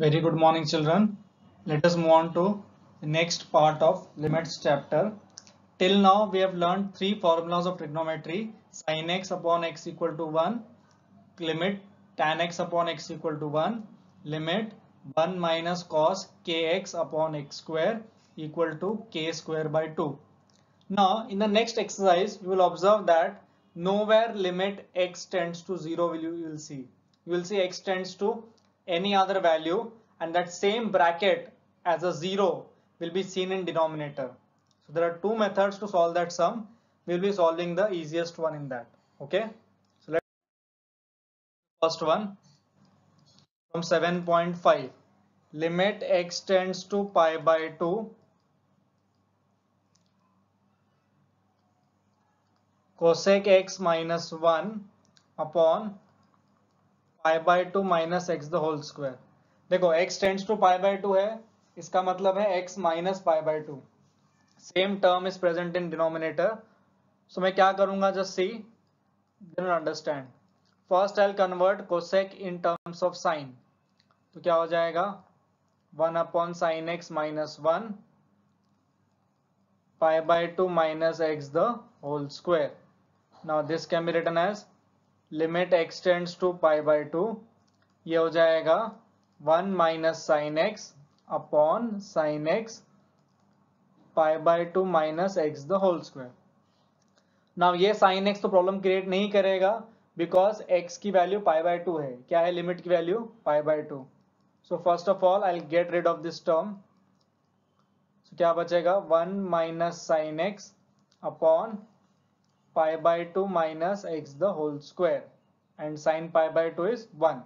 Very good morning children. Let us move on to the next part of limits chapter. Till now we have learned three formulas of trigonometry sin x upon x equal to 1, limit tan x upon x equal to 1, limit 1 minus cos kx upon x square equal to k square by 2. Now in the next exercise you will observe that nowhere limit x tends to 0 will you, you will see. You will see x tends to any other value and that same bracket as a 0 will be seen in denominator. So there are two methods to solve that sum. We will be solving the easiest one in that. Okay. So let's first one from 7.5 limit x tends to pi by 2 cosec x minus 1 upon pi by two minus x the whole square देखो, x tends to pi by two है, इसका मतलब है x minus pi by two same term is present in denominator so मैं क्या करूँगा just see don't understand first I convert cosec in terms of sine तो क्या हो जाएगा? One upon sine x minus one pi by two minus x the whole square. Now this can be return as limit x tends to pi by two ये हो जाएगा one minus sine x upon sine x pi by two minus x the whole square now ये sine x तो problem create नहीं करेगा because x की value pi by two है। क्या है लिमिट की value pi by two so first of all I get rid of this term क्या बचेगा? One minus sine x upon pi by 2 minus x the whole square and sin pi by 2 is 1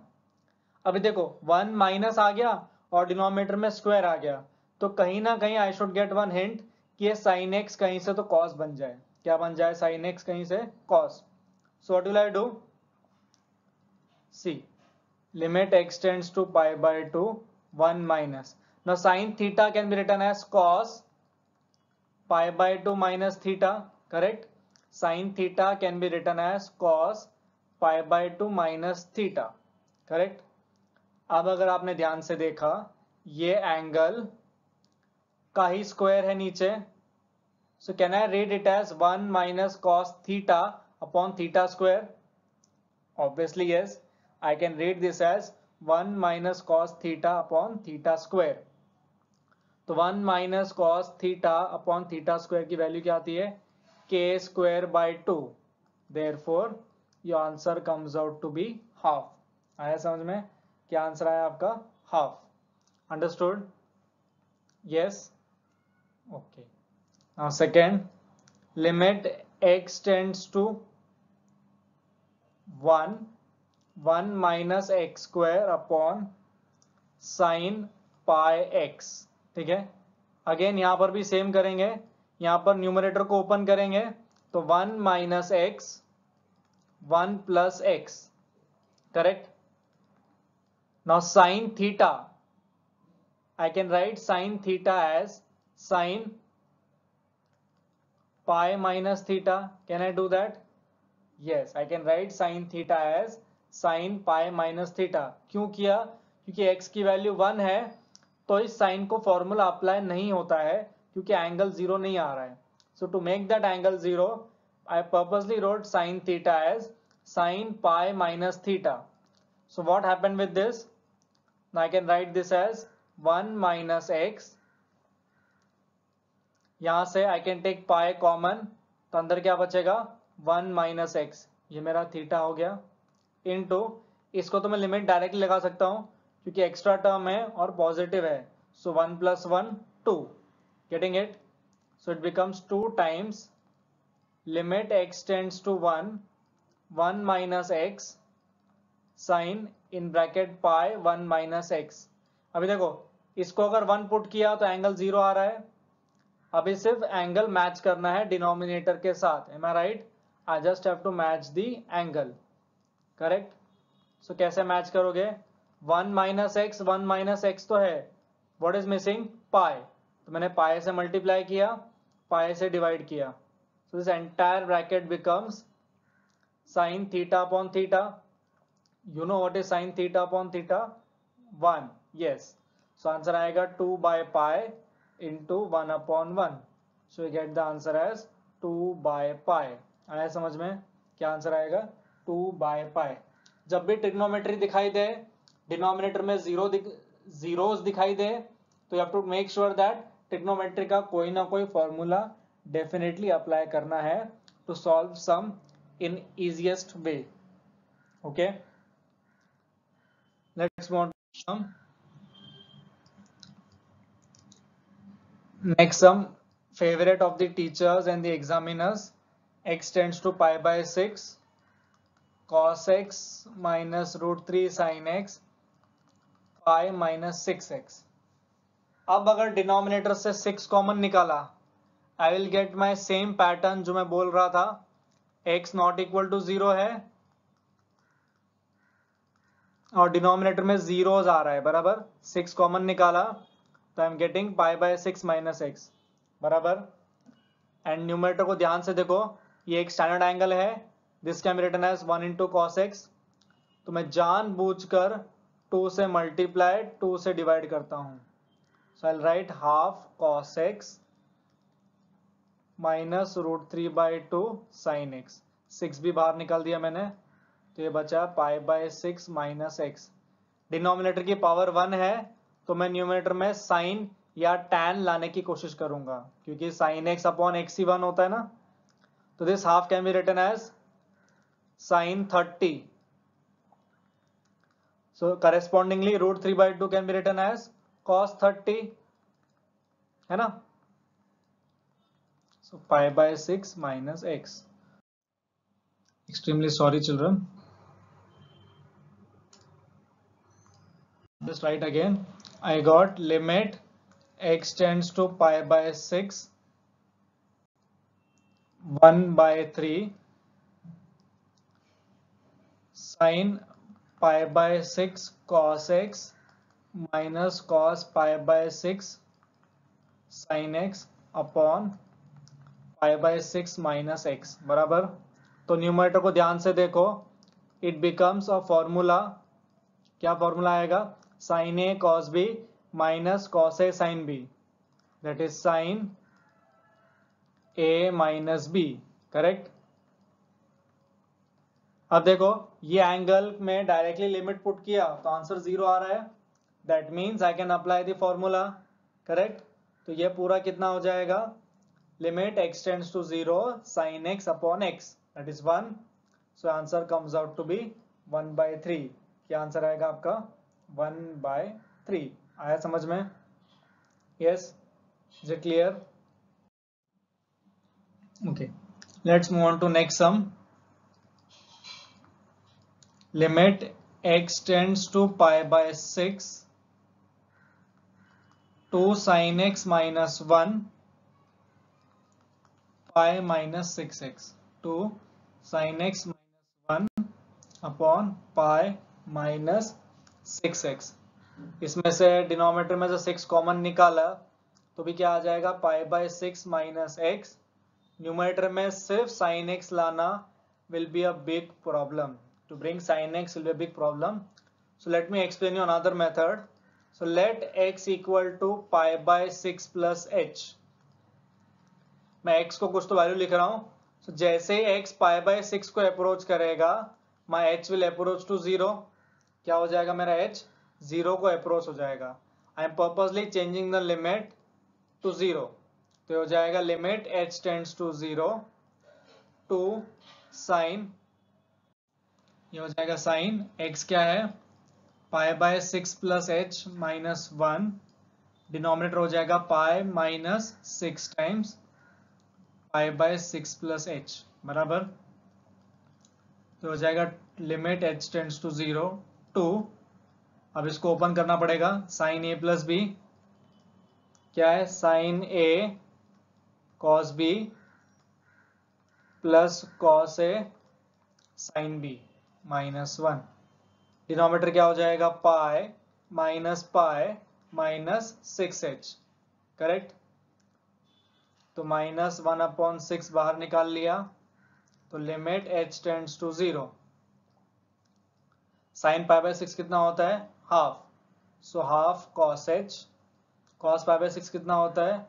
अभी देखो 1 minus आ गया और denominator में square आ गया तो कहीं ना कहीं I should get one hint कि ये sin x कहीं से तो cos बन जाए क्या बन जाए sin x कहीं से cos so what will I do see limit x tends to pi by 2 1 minus now sin theta can be written as cos pi by 2 minus theta correct sin theta can be written as cos pi by 2 minus theta correct? अब अगर आपने ध्यान से देखा, ये angle का ही square है नीचे। So can I read it as one minus cos theta upon theta square obviously yes I can read this as one minus cos theta upon theta square तो one minus cos theta upon theta square की value क्या आती है? K square by 2 therefore your answer comes out to be half आया समझ में क्या answer आया आपका half understood yes okay now second limit x tends to 1 1 minus x square upon sin pi x ठीक है अगेन यहाँ पर भी सेम करेंगे यहाँ पर न्यूमरेटर को ओपन करेंगे तो one minus x one plus x correct now sine theta I can write sine theta as sine pi minus theta can I do that yes I can write sine theta as sine pi minus theta क्यों किया? क्योंकि x की value one है तो इस sign को formula apply नहीं होता है। क्योंकि एंगल ज़ीरो नहीं आ रहा है। So to make that angle zero I purposely wrote sine theta as sine pi minus theta what happened with this? Now i can write this as 1 minus x. यहाँ से I can take pi common तो अंदर क्या बचेगा? One minus x ये मेरा theta हो गया। इनटू इसको तो मैं लिमिट डायरेक्टली लगा सकता हूँ, क्योंकि एक्स्ट्रा टर्म है और पॉजिटिव है। So one plus one two getting it? So it becomes 2 times limit x tends to 1 1 minus x sin in bracket pi 1 minus x. अभी देखो, इसको अगर 1 पुट किया तो एंगल ज़ीरो आ रहा है। अभी सिर्फ़ एंगल मैच करना है डिनोमिनेटर के साथ am I right I just have to match the angle correct so कैसे मैच करोगे? One minus x one minus x तो है। वॉट इज़ मिसिंग पाई तो मैंने पाए से मल्टीप्लाई किया पाए से डिवाइड किया। So this entire bracket becomes sine theta upon theta you know what is sine theta upon theta one yes. So answer आएगा 2 by pi into 1 upon 1 so you get the answer as 2 by pi. आया समझ में? क्या answer आएगा? Two by पाए जब भी trigonometry दिखाई दे डिनोमिनेटर में ज़ीरो दिख, जीरोस दिखाई दे तो you have to make sure that trigonometry का कोई ना कोई फॉर्मूला डेफिनेटली अप्लाई करना है to solve sum in easiest way okay next sum next sum favourite of the teachers and the examiners x to pi by six cos x minus root three sine x pi minus six x अब अगर denominator से six common निकाला I will get my same pattern जो मैं बोल रहा था। X not equal to zero है। और डिनोमिनेटर में जीरोज आ रहा है, बराबर? सिक्स कॉमन निकाला। तो I am getting pi by six minus x बराबर? एंड न्यूमरेटर को ध्यान से देखो, ये एक स्टैंडर्ड एंगल है। This can be written as one into cos x तो मैं जान बूझ कर टू से मल्टीप्लाई टू से डिवाइड करता हूँ। So I write half cos x minus root three by two sine x six भी बाहर निकाल दिया मैंने तो ये बचा pi by six minus x denominator की पावर वन है तो मैं न्यूमिनेटर में साइन या टैन लाने की कोशिश करूँगा, क्योंकि साइन एक्स अपॉन एक्स ही वन होता है ना। तो this half can be return as sine thirty so correspondingly root three by two can be return as cos 30 है ना? So pi by 6 minus x. Extremely sorry children. Just write again. I got limit x tends to pi by 6 1 by 3 sine pi by 6 cos x minus cos pi by 6 sin x upon pi by 6 minus x, बराबर? तो numerator को ध्यान से देखो। It becomes a formula क्या formula आएगा? Sine A cos B minus cos A sine B that is sine A minus B correct अब देखो, ये एंगल में डायरेक्टली लिमिट पुट किया तो आंसर ज़ीरो आ रहा है। That means I can apply the formula correct तो ये पूरा कितना हो जाएगा? Limit x tends to zero sine x upon x that is one so answer comes out to be one by three क्या आंसर आएगा आपका? वन बाय थ्री आया समझ में? Yes is clear let's move on to next sum. Limit x tends to pi by 6 two sine x minus one pi minus six x. Two sine x minus one upon pi minus six x. इसमें से denominator में से six common निकाला तो भी क्या आ जाएगा? Pi by six minus x. Numerator में सिर्फ़ साइन एक्स लाना will be a big problem to bring sine x will be a big problem so let me explain you another method so let x equal to pi by 6 plus h. मैं x को कुछ तो value लिख रहा हूँ। So जैसे x pi by 6 को approach करेगा, my h will approach to zero. क्या हो जाएगा मेरा h? ज़ीरो को अप्रोच हो जाएगा। I am purposely changing the limit to zero तो हो जाएगा limit h tends to zero two sine ये हो जाएगा साइन x क्या है? Pi by six plus h minus one, denominator हो जाएगा pi minus six times pi by six plus h, बराबर? तो हो जाएगा limit h tends to zero, two. अब इसको ओपन करना पड़ेगा, साइन ए प्लस बी। क्या है? Sine A cos B plus cos A sine B minus one. Denominator क्या हो जाएगा? Pi minus pi minus six h correct तो माइनस वन अपॉन सिक्स बाहर निकाल लिया। तो limit h tends to zero sine pi by six कितना होता है? Half so half cos h cos pi by six कितना होता है?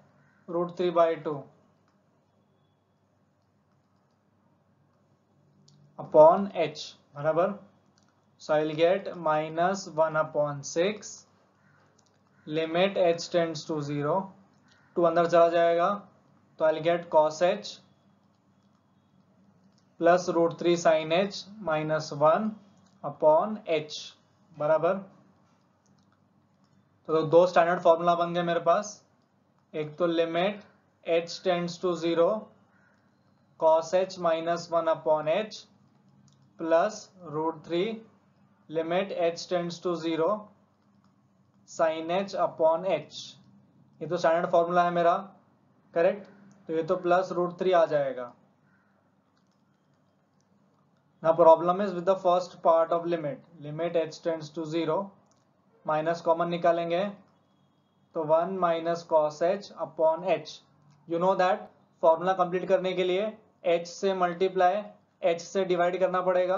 Root three by two upon h बराबर? So I get minus one upon six limit h tends to zero two अंदर चला जाएगा तो I get cos h plus root three sine h minus one upon h बराबर तो दो standard formula बन गए मेरे पास. एक तो limit h tends to zero cos h minus one upon h plus root three limit h tends to zero sine h upon h ये तो स्टैंडर्ड फॉर्मूला है मेरा. करेक्ट तो ये तो प्लस रूट थ्री आ जाएगा. Now problem is with the first part of limit. Limit h tends to 0 minus common निकालेंगे. तो one minus cos h upon h you know that formula complete करने के लिए h से मल्टीप्लाई h से divide करना पड़ेगा.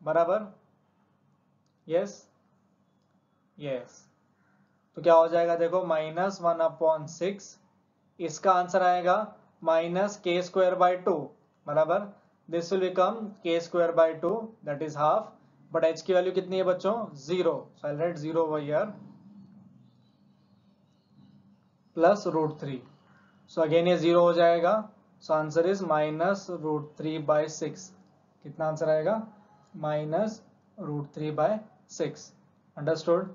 बराबर? यस यस तो क्या हो जाएगा? देखो माइनस वन अपॉन सिक्स इसका आंसर आएगा minus k square by two बराबर? This will become k square by two that is half but h की वैल्यू कितनी है बच्चों? Zero so I write zero over plus root three so again ये zero हो जाएगा. So answer is minus root three by six कितना answer आएगा? Minus root three by six understood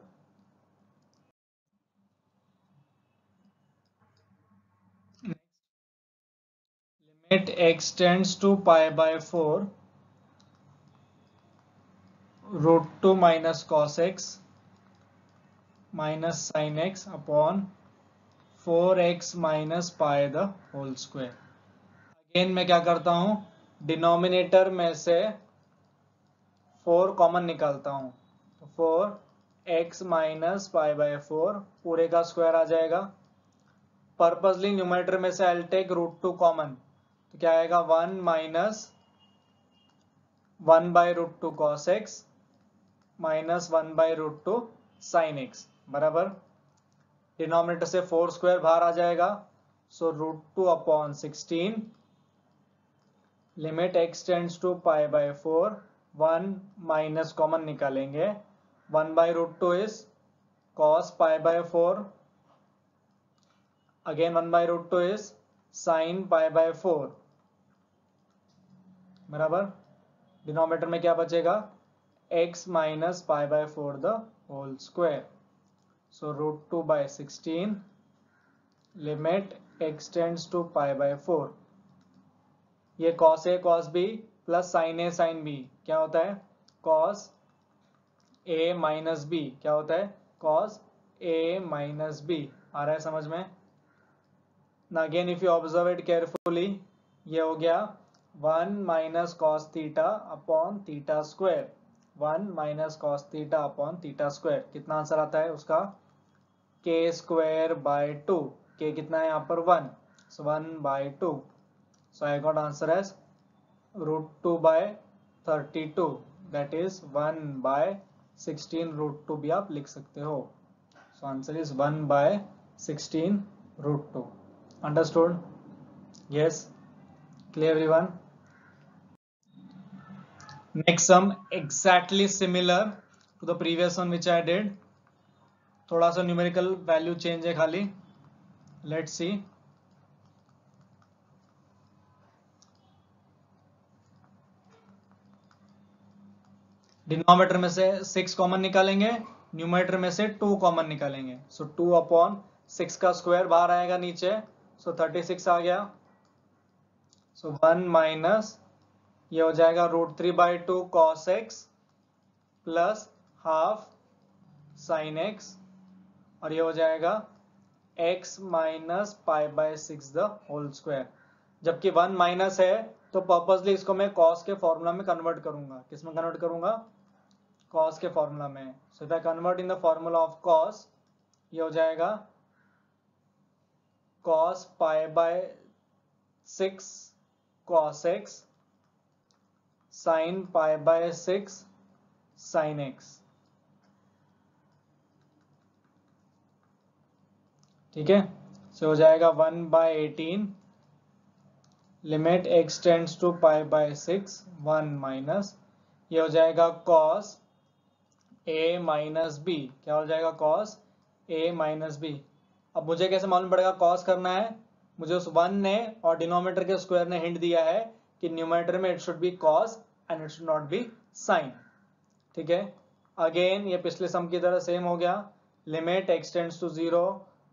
limit x tends to pi by 4 root 2 minus cos x minus sin x upon 4x minus pi the whole square again मैं क्या करता हूँ denominator में से 4 common निकालता हूँ 4 x minus pi by four पूरे का स्क्वायर आ जाएगा। पर्पजली न्यूमरेटर में से I take root two common तो क्या आएगा? One minus one by root two cos x minus one by root two sine x बराबर? डिनोमिनेटर से फोर स्क्वायर बाहर आ जाएगा। So root two upon sixteen limit x tends to pi by four one minus common निकालेंगे। One by root two is cos pi by four, again one by root two is sine pi by four. बराबर? Denominator में क्या बचेगा? X minus pi by four the whole square. So root two by sixteen, limit x tends to pi by four. ये cos a, cos b plus sine a sine b क्या होता है? Cos a minus B क्या होता है? Cos a minus B आ रहा है समझ में? ना again if you observe it carefully ये हो गया one minus cos theta upon theta square one minus cos theta upon theta square कितना आंसर आता है उसका? के स्क्वायर बाय टू के कितना है यहाँ पर? One so one by two so I got answer as root two by thirty two that is one by sixteen root two भी आप लिख सकते हो। So answer is one by sixteen root two understood yes clear, everyone? Next sum exactly similar to the previous one which I did. थोड़ा सा numerical value change है खाली। Let's see denominator में से सिक्स कॉमन निकालेंगे numerator में से two common निकालेंगे। सो टू अपॉन सिक्स का स्क्वायर बाहर आएगा नीचे सो थर्टी सिक्स आ गया। सो वन माइनस ये हो जाएगा root three by two cos x plus half sine x और ये हो जाएगा x minus pi by six the whole square जबकि वन माइनस है तो पर्पजली इसको मैं कॉस के फॉर्मूला में कन्वर्ट करूँगा। किसमें कन्वर्ट करूँगा? कॉस के फॉर्मूला में। So if I convert in the formula of cos ये हो जाएगा cos pi by six cos x sin pi by 6 sin x ठीक है? सो हो जाएगा one by eighteen limit x tends to pi by six one minus ये हो जाएगा कॉस ए माइनस बी क्या हो जाएगा कॉस ए माइनस बी अब मुझे कैसे मालूम पड़ेगा कॉस करना है? मुझे उस वन ने और डिनोमीटर के स्क्वायर ने हिंट दिया है कि न्यूमेटर में it should be cos and it should not be sine ठीक है? अगेन ये पिछले सम की तरह सेम हो गया. Limit x tends to zero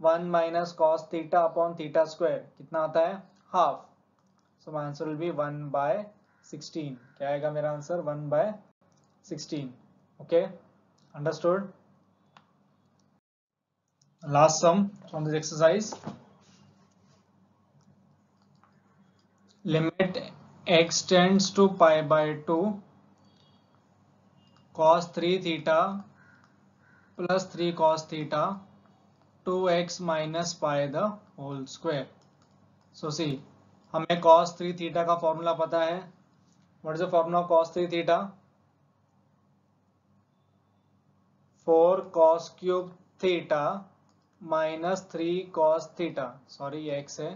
one minus cos theta upon theta square कितना आता है? Half so my answer will be one by sixteen क्या आएगा मेरा answer one by sixteen okay understood last sum from this exercise limit x tends to pi by 2 cos 3 theta plus 3 cos theta 2x minus pi the whole square so see हमें cos 3 theta का formula पता है what is the formula of cos 3 theta 4 cos cube theta minus three cos theta, sorry x है,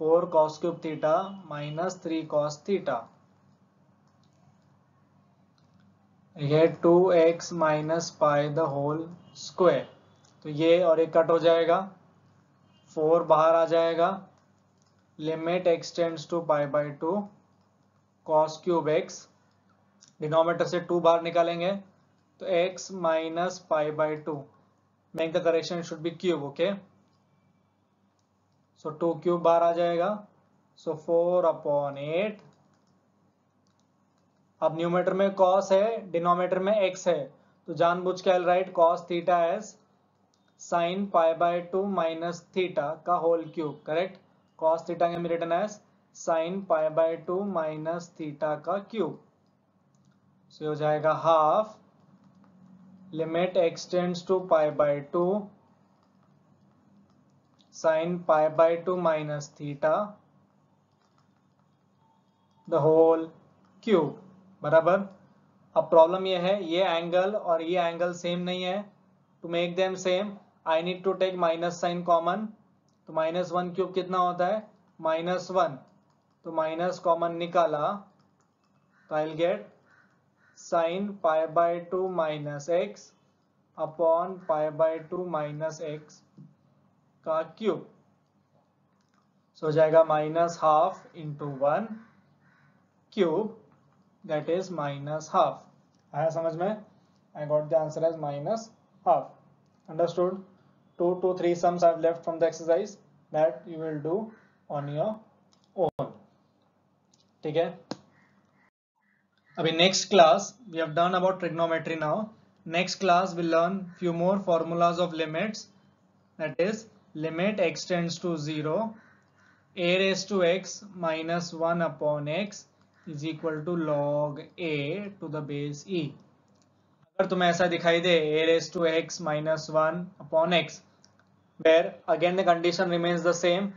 four cos cube theta minus three cos theta. ये two x minus pi the whole square. तो ये और एक cut हो जाएगा, four बाहर आ जाएगा, limit x tends to pi by two cos cube x. Denominator से टू बाहर निकालेंगे तो x minus pi by two make the correction should be cube, okay? So 2 cube बार आ जाएगा। So 4 upon 8 अब न्यूमेटर में cos है डिनोमीटर में x है। तो जानबूझ के write cos theta as sine pi by two minus theta का whole cube correct cos theta be written as sine pi by two minus theta का क्यूब सो हो जाएगा half x tends to pi by 2 sin pi by 2 minus theta, the whole cube, बराबर? अब problem ये है, ये angle और ये एंगल सेम नहीं है। To make them same I need to take minus sine common तो माइनस वन क्यूब कितना होता है? माइनस वन तो माइनस कॉमन निकाला। तो I get sine pi by two minus x upon pi by two minus x का cube सो जाएगा minus half into one cube that is minus half आया समझ में? I got the answer as minus half understood two two three sums I left from the exercise that you will do on your own ठीक है? Abhi next class we have done about trigonometry now. Next class we learn few more formulas of limits. that is limit x tends to zero. a raised to x minus 1 upon x is equal to log a to the base e अगर तुम्हें ऐसा दिखाई दे a raised to x minus 1 upon x where again the condition remains the same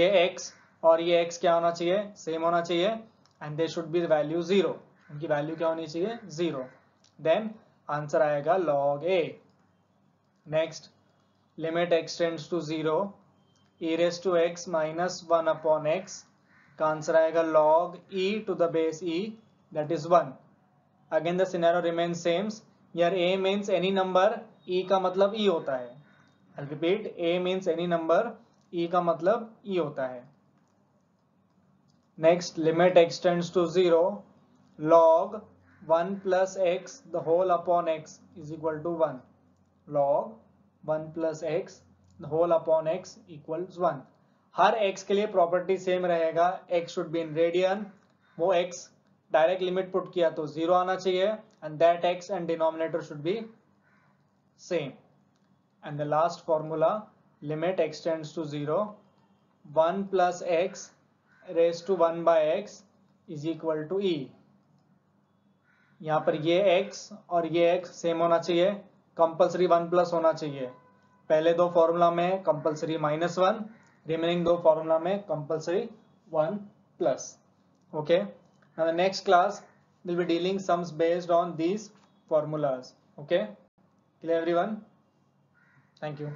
ये x और ये x क्या होना चाहिए same होना चाहिए and they should be the value 0 इनकी वैल्यू क्या होनी चाहिए? ज़ीरो देन आंसर आएगा log a next limit x tends to zero e raise to x minus one upon x का आंसर आएगा log e to the base e that is one again the scenario remain same यार a means any number e का मतलब e होता है. I repeat a means any number e का मतलब e होता है. Next limit x tends to zero log 1 plus x the whole upon x is equal to 1 log 1 plus x the whole upon x equals 1 हर x के लिए property same रहेगा x should be in radian वो x direct limit put किया तो zero आना चाहिए and that x denominator should be same and the last formula limit x tends to zero 1 plus x raised to 1 by x is equal to e यहाँ पर ये x और ये x same होना चाहिए कंपल्सरी वन प्लस होना चाहिए। पहले दो फॉर्मूला में कंपल्सरी माइनस वन रिमेनिंग दो फॉर्मूला में compulsory one plus okay next class will be dealing sums based on these formulas okay everyone thank you